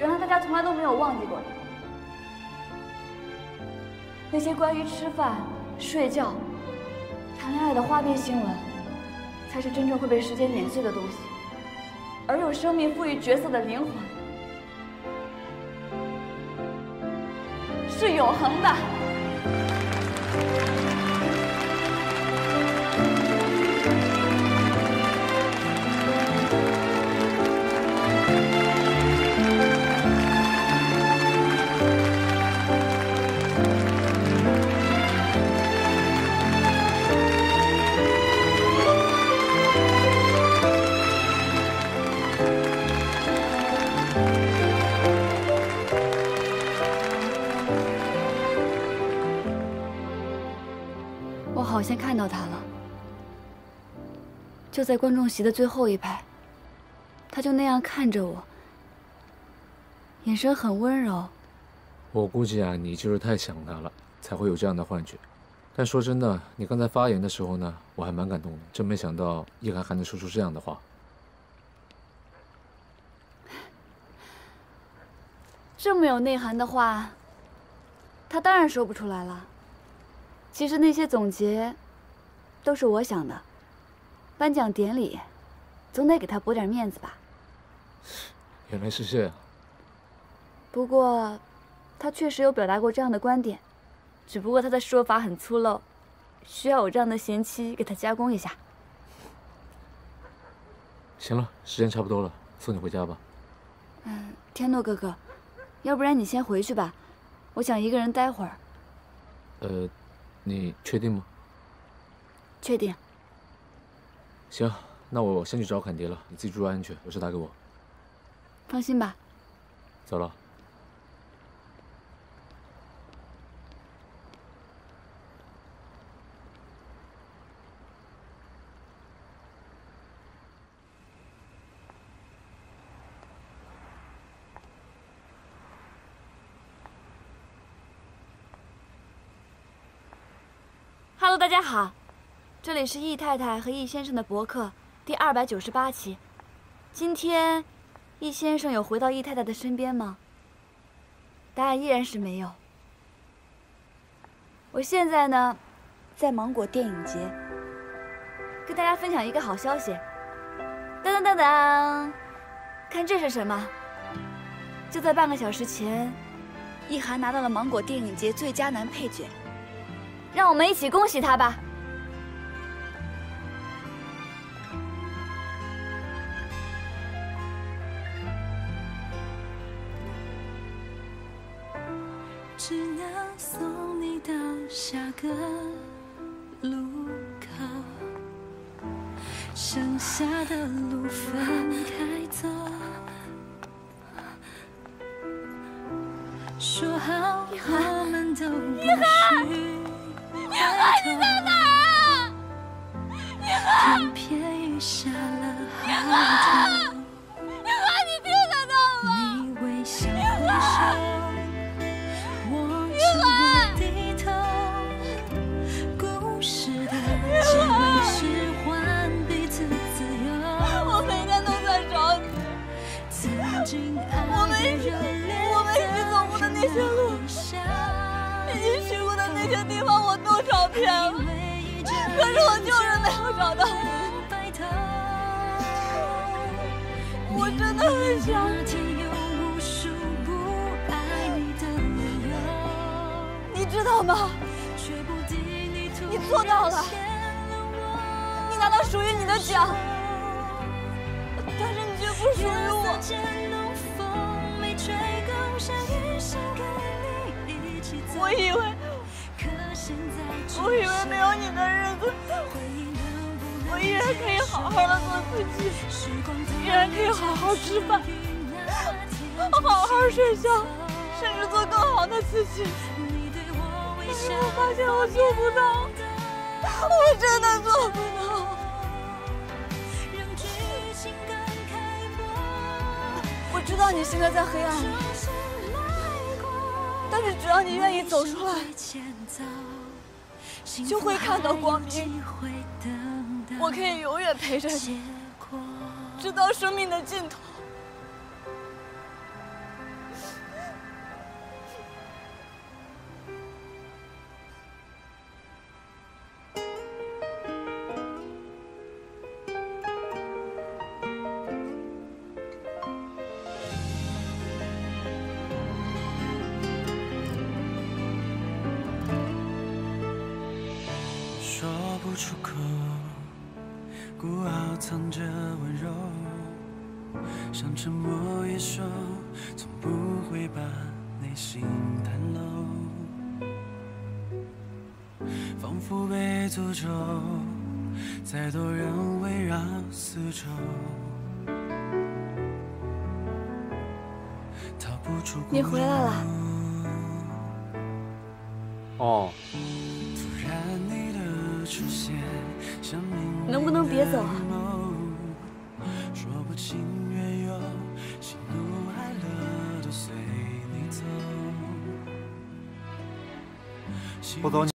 原来大家从来都没有忘记过他。那些关于吃饭、睡觉、谈恋爱的花边新闻，才是真正会被时间碾碎的东西。而有生命赋予角色的灵魂，是永恒的。我先看到他了，就在观众席的最后一排，他就那样看着我，眼神很温柔。我估计啊，你就是太想他了，才会有这样的幻觉。但说真的，你刚才发言的时候呢，我还蛮感动的。真没想到叶涵还能说出这样的话。这么有内涵的话，他当然说不出来了。其实那些总结，都是我想的。颁奖典礼，总得给他补点面子吧。原来是这样。不过，他确实有表达过这样的观点，只不过他的说法很粗陋，需要我这样的贤妻给他加工一下。行了，时间差不多了，送你回家吧。嗯，天诺哥哥，要不然你先回去吧，我想一个人待会儿。呃。你确定吗？确定。行，那我先去找坎迪了。你自己注意安全，有事打给我。放心吧。走了。Hello，大家好，这里是易太太和易先生的博客第二百九十八期。今天，易先生有回到易太太的身边吗？答案依然是没有。我现在呢，在芒果电影节，跟大家分享一个好消息。当当当当，看这是什么？就在半个小时前，易涵拿到了芒果电影节最佳男配角。让我们一起恭喜他吧！只能送你到下个路口，剩下的路分开走。说好我们都不许。你海，你在哪啊？你海，你海，你听得到吗？你海，你海，我每天都在找你，我们一起，我们一起走过的那些路，一起去过的那些地方，我都。照片了，可是我就是没有找到你。我真的很想你，知道吗？你做到了，你拿到属于你的奖，但是你却不属于我。我以为。我以为没有你的日子，我依然可以好好的做自己，依然可以好好吃饭，好好睡觉，甚至做更好的自己。可是我发现我做不到，我真的做不到。我知道你现在在黑暗里，要你愿意走出来。就会看到光明。我可以永远陪着你，直到生命的尽头。说不出口，孤傲藏着温柔，像沉默野兽，从不会把内心袒露，仿佛被诅咒，再多人围绕四周，逃不出你回来了。哦。别走啊？不走。